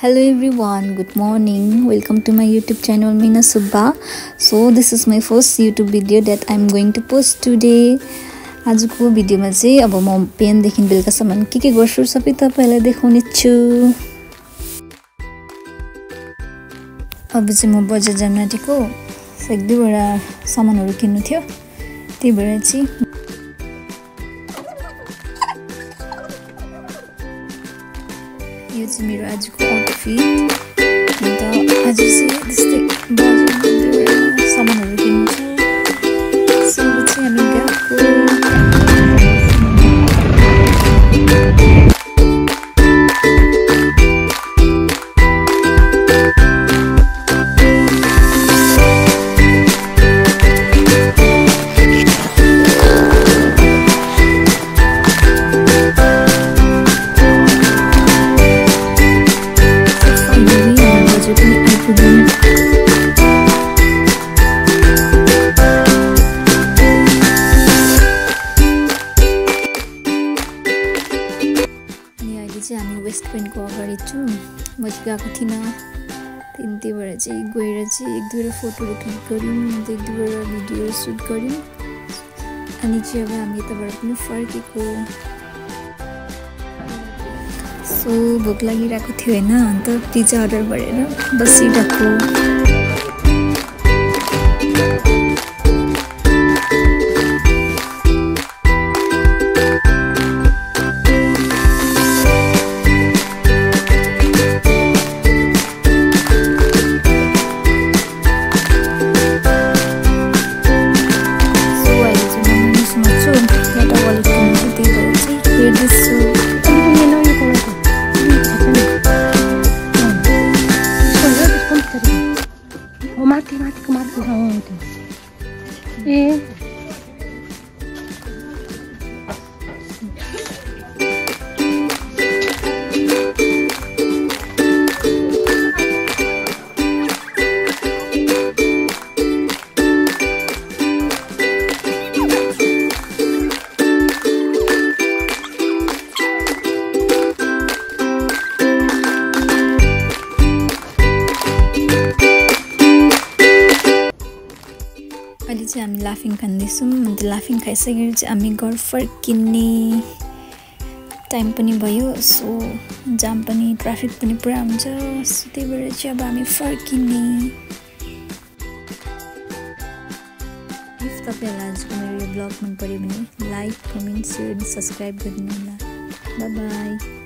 hello everyone good morning welcome to my youtube channel mina subba so this is my first youtube video that i'm going to post today आजको भिडियोमा चाहिँ अब म बिहानदेखि बेलुकासम्म के के गर्छु सबै तपाईँहरूलाई देखाउने छु अब चाहिँ म बजार जान आँटेको एक दुईवटा सामानहरू किन्नु थियो त्यही भएर चाहिँ यो चाहिँ मेरो आजको coffee. चाहिँ हामी वेस्ट पोइन्टको अगाडि छौँ। म चाहिँ गएको थिइनँ। त्यहाँदेखि त्यही भएर चाहिँ गएर चाहिँ एक दुईवटा फोटोहरू क्लिक गऱ्यौँ अन्त एक दुईवटा भिडियोहरू सुट गऱ्यौँ। अनि चाहिँ अब हामी यताबाट पनि फर्केको। सो भोक लागिरहेको थियो होइन अन्त पिज्जा अर्डर गरेर बसिरहेको। O matemático matemática ontem. E अहिले चाहिँ हामी लाफिङ खाँदैछौँ अन्त लाफिङ खाइसकेर चाहिँ हामी घर फर्किने टाइम पनि भयो। सो जाम पनि ट्राफिक पनि पुरा हुन्छ। सो त्यही भएर चाहिँ अब हामी फर्किने। इफ तपाईँहरूलाई आजको मेरो यो ब्लग मन पऱ्यो भने लाइक कमेन्ट सेयर सब्सक्राइब गरिदिनु होला बाई